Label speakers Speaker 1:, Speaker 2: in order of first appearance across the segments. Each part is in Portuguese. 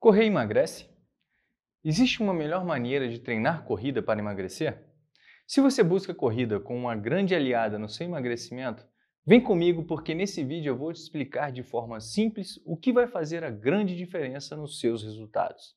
Speaker 1: Correr emagrece? Existe uma melhor maneira de treinar corrida para emagrecer? Se você busca corrida como uma grande aliada no seu emagrecimento, vem comigo porque nesse vídeo eu vou te explicar de forma simples o que vai fazer a grande diferença nos seus resultados.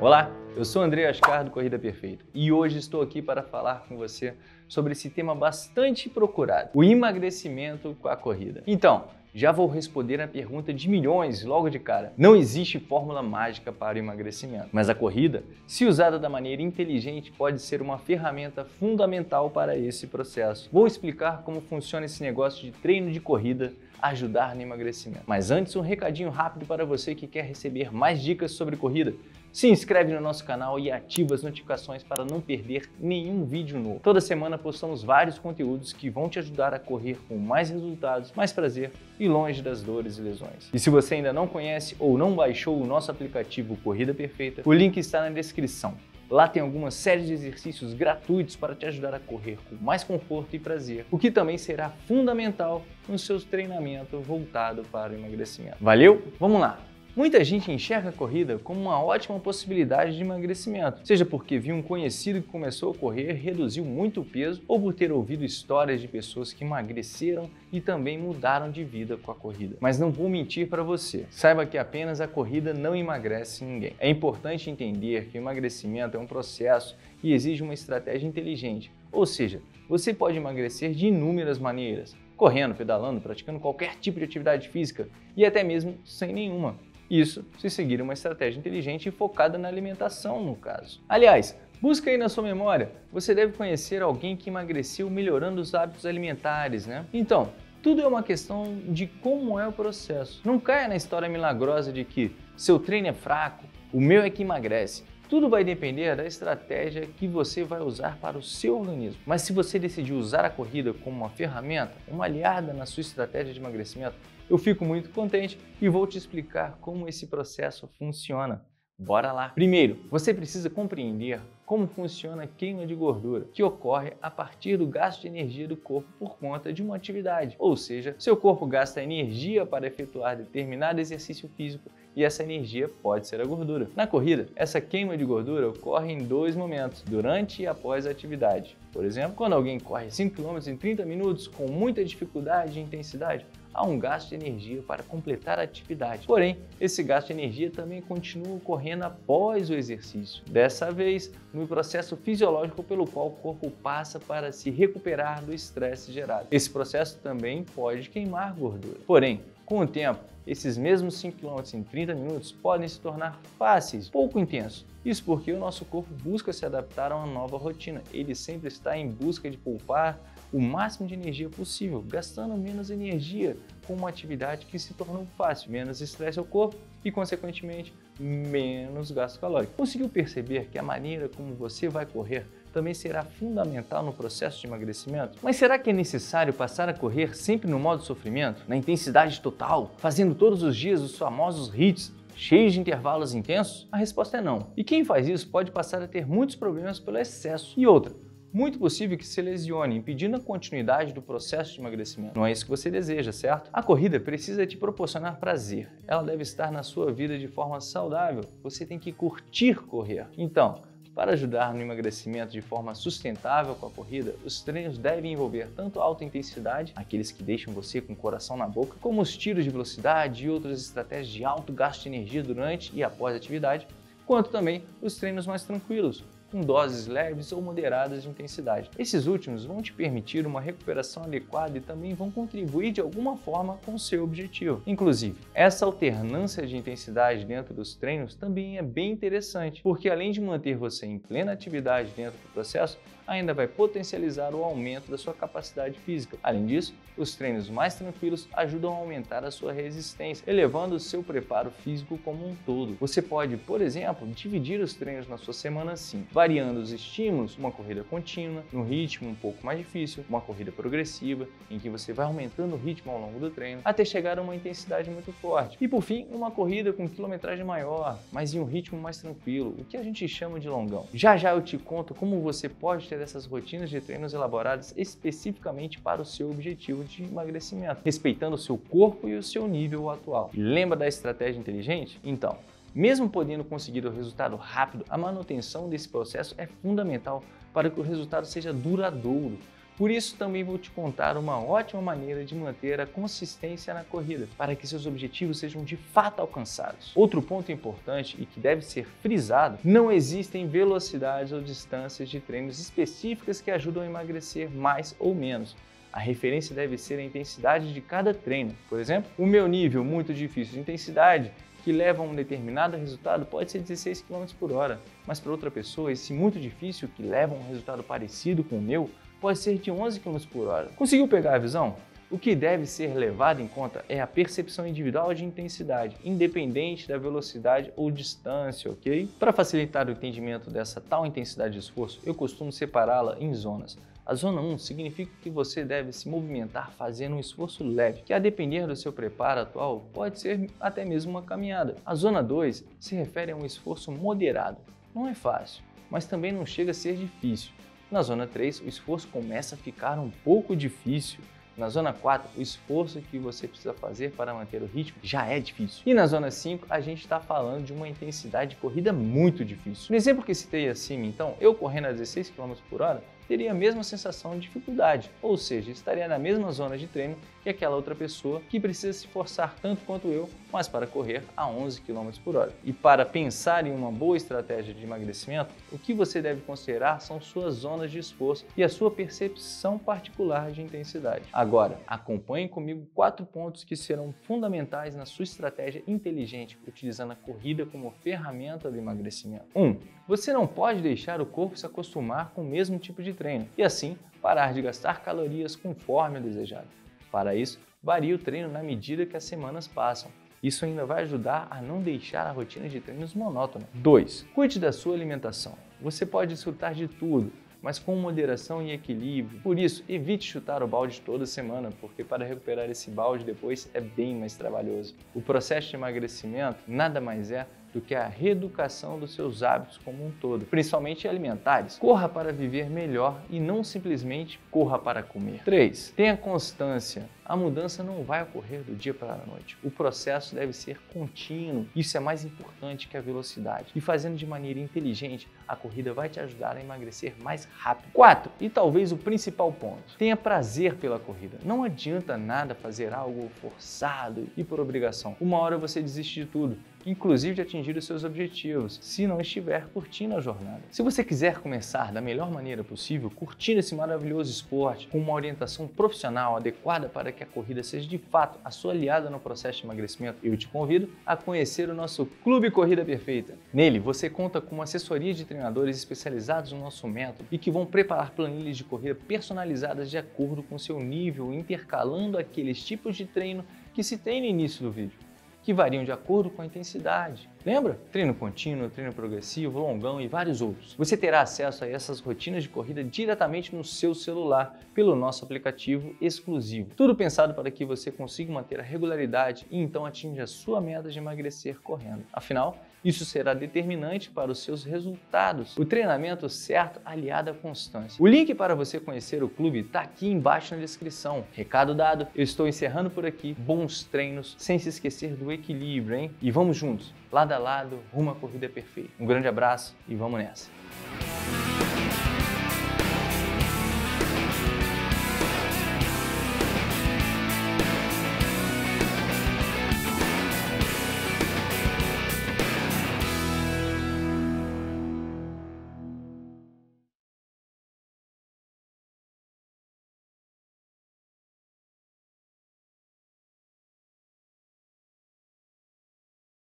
Speaker 1: Olá, eu sou André Ascar do Corrida Perfeita e hoje estou aqui para falar com você sobre esse tema bastante procurado, o emagrecimento com a corrida. Então, já vou responder a pergunta de milhões logo de cara. Não existe fórmula mágica para o emagrecimento, mas a corrida, se usada da maneira inteligente, pode ser uma ferramenta fundamental para esse processo. Vou explicar como funciona esse negócio de treino de corrida ajudar no emagrecimento. Mas antes, um recadinho rápido para você que quer receber mais dicas sobre corrida. Se inscreve no nosso canal e ativa as notificações para não perder nenhum vídeo novo. Toda semana postamos vários conteúdos que vão te ajudar a correr com mais resultados, mais prazer e longe das dores e lesões. E se você ainda não conhece ou não baixou o nosso aplicativo Corrida Perfeita, o link está na descrição. Lá tem algumas séries de exercícios gratuitos para te ajudar a correr com mais conforto e prazer, o que também será fundamental no seu treinamento voltado para o emagrecimento. Valeu? Vamos lá! Muita gente enxerga a corrida como uma ótima possibilidade de emagrecimento, seja porque viu um conhecido que começou a correr reduziu muito o peso, ou por ter ouvido histórias de pessoas que emagreceram e também mudaram de vida com a corrida. Mas não vou mentir para você, saiba que apenas a corrida não emagrece ninguém. É importante entender que o emagrecimento é um processo e exige uma estratégia inteligente, ou seja, você pode emagrecer de inúmeras maneiras, correndo, pedalando, praticando qualquer tipo de atividade física e até mesmo sem nenhuma. Isso se seguir uma estratégia inteligente e focada na alimentação, no caso. Aliás, busca aí na sua memória, você deve conhecer alguém que emagreceu melhorando os hábitos alimentares, né? Então, tudo é uma questão de como é o processo. Não caia na história milagrosa de que seu treino é fraco, o meu é que emagrece. Tudo vai depender da estratégia que você vai usar para o seu organismo. Mas se você decidir usar a corrida como uma ferramenta, uma aliada na sua estratégia de emagrecimento, eu fico muito contente e vou te explicar como esse processo funciona. Bora lá! Primeiro, você precisa compreender como funciona a queima de gordura, que ocorre a partir do gasto de energia do corpo por conta de uma atividade. Ou seja, seu corpo gasta energia para efetuar determinado exercício físico e essa energia pode ser a gordura. Na corrida, essa queima de gordura ocorre em dois momentos, durante e após a atividade. Por exemplo, quando alguém corre 5 km em 30 minutos com muita dificuldade e intensidade, há um gasto de energia para completar a atividade. Porém, esse gasto de energia também continua ocorrendo após o exercício. Dessa vez, no processo fisiológico pelo qual o corpo passa para se recuperar do estresse gerado. Esse processo também pode queimar gordura. Porém, com o tempo, esses mesmos 5 km em 30 minutos podem se tornar fáceis, pouco intensos. Isso porque o nosso corpo busca se adaptar a uma nova rotina. Ele sempre está em busca de poupar o máximo de energia possível, gastando menos energia com uma atividade que se tornou fácil, menos estresse ao corpo e, consequentemente, menos gasto calórico. Conseguiu perceber que a maneira como você vai correr também será fundamental no processo de emagrecimento? Mas será que é necessário passar a correr sempre no modo sofrimento, na intensidade total, fazendo todos os dias os famosos hits cheios de intervalos intensos? A resposta é não. E quem faz isso pode passar a ter muitos problemas pelo excesso. E outra, muito possível que se lesione, impedindo a continuidade do processo de emagrecimento. Não é isso que você deseja, certo? A corrida precisa te proporcionar prazer. Ela deve estar na sua vida de forma saudável. Você tem que curtir correr. Então, para ajudar no emagrecimento de forma sustentável com a corrida, os treinos devem envolver tanto alta intensidade, aqueles que deixam você com o coração na boca, como os tiros de velocidade e outras estratégias de alto gasto de energia durante e após a atividade, quanto também os treinos mais tranquilos, com doses leves ou moderadas de intensidade. Esses últimos vão te permitir uma recuperação adequada e também vão contribuir de alguma forma com o seu objetivo. Inclusive, essa alternância de intensidade dentro dos treinos também é bem interessante, porque além de manter você em plena atividade dentro do processo, ainda vai potencializar o aumento da sua capacidade física. Além disso, os treinos mais tranquilos ajudam a aumentar a sua resistência, elevando o seu preparo físico como um todo. Você pode, por exemplo, dividir os treinos na sua semana assim, variando os estímulos, uma corrida contínua, no ritmo um pouco mais difícil, uma corrida progressiva, em que você vai aumentando o ritmo ao longo do treino, até chegar a uma intensidade muito forte. E por fim, uma corrida com quilometragem maior, mas em um ritmo mais tranquilo, o que a gente chama de longão. Já já eu te conto como você pode ter dessas rotinas de treinos elaboradas especificamente para o seu objetivo de emagrecimento, respeitando o seu corpo e o seu nível atual. Lembra da estratégia inteligente? Então, mesmo podendo conseguir o resultado rápido, a manutenção desse processo é fundamental para que o resultado seja duradouro. Por isso, também vou te contar uma ótima maneira de manter a consistência na corrida, para que seus objetivos sejam de fato alcançados. Outro ponto importante e que deve ser frisado: não existem velocidades ou distâncias de treinos específicas que ajudam a emagrecer mais ou menos. A referência deve ser a intensidade de cada treino. Por exemplo, o meu nível muito difícil de intensidade que leva a um determinado resultado pode ser 16 km por hora, mas para outra pessoa, esse muito difícil que leva a um resultado parecido com o meu pode ser de 11 km por hora. Conseguiu pegar a visão? O que deve ser levado em conta é a percepção individual de intensidade, independente da velocidade ou distância, ok? Para facilitar o entendimento dessa tal intensidade de esforço, eu costumo separá-la em zonas. A zona 1 significa que você deve se movimentar fazendo um esforço leve, que a depender do seu preparo atual pode ser até mesmo uma caminhada. A zona 2 se refere a um esforço moderado. Não é fácil, mas também não chega a ser difícil. Na zona 3, o esforço começa a ficar um pouco difícil. Na zona 4, o esforço que você precisa fazer para manter o ritmo já é difícil. E na zona 5, a gente está falando de uma intensidade de corrida muito difícil. No exemplo que citei acima, então, eu correndo a 16 km por hora, teria a mesma sensação de dificuldade, ou seja, estaria na mesma zona de treino que aquela outra pessoa que precisa se forçar tanto quanto eu, mas para correr a 11 km por hora. E para pensar em uma boa estratégia de emagrecimento, o que você deve considerar são suas zonas de esforço e a sua percepção particular de intensidade. Agora, acompanhe comigo quatro pontos que serão fundamentais na sua estratégia inteligente, utilizando a corrida como ferramenta do emagrecimento. 1. Um, você não pode deixar o corpo se acostumar com o mesmo tipo de treino e assim parar de gastar calorias conforme desejado. Para isso, varie o treino na medida que as semanas passam. Isso ainda vai ajudar a não deixar a rotina de treinos monótona. 2. Cuide da sua alimentação. Você pode desfrutar de tudo, mas com moderação e equilíbrio. Por isso, evite chutar o balde toda semana, porque para recuperar esse balde depois é bem mais trabalhoso. O processo de emagrecimento nada mais é do que a reeducação dos seus hábitos como um todo, principalmente alimentares. Corra para viver melhor e não simplesmente corra para comer. 3. Tenha constância. A mudança não vai ocorrer do dia para a noite. O processo deve ser contínuo. Isso é mais importante que a velocidade. E fazendo de maneira inteligente, a corrida vai te ajudar a emagrecer mais rápido. 4. E talvez o principal ponto: tenha prazer pela corrida. Não adianta nada fazer algo forçado e por obrigação. Uma hora você desiste de tudo inclusive de atingir os seus objetivos, se não estiver curtindo a jornada. Se você quiser começar da melhor maneira possível, curtindo esse maravilhoso esporte, com uma orientação profissional adequada para que a corrida seja de fato a sua aliada no processo de emagrecimento, eu te convido a conhecer o nosso Clube Corrida Perfeita. Nele, você conta com uma assessoria de treinadores especializados no nosso método e que vão preparar planilhas de corrida personalizadas de acordo com seu nível, intercalando aqueles tipos de treino que se tem no início do vídeo que variam de acordo com a intensidade. Lembra? Treino contínuo, treino progressivo, longão e vários outros. Você terá acesso a essas rotinas de corrida diretamente no seu celular pelo nosso aplicativo exclusivo. Tudo pensado para que você consiga manter a regularidade e então atinja a sua meta de emagrecer correndo. Afinal, isso será determinante para os seus resultados. O treinamento certo aliado à constância. O link para você conhecer o clube está aqui embaixo na descrição. Recado dado, eu estou encerrando por aqui. Bons treinos, sem se esquecer do equilíbrio, hein? E vamos juntos, lado a lado, rumo à corrida perfeita. Um grande abraço e vamos nessa.